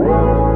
Música